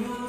you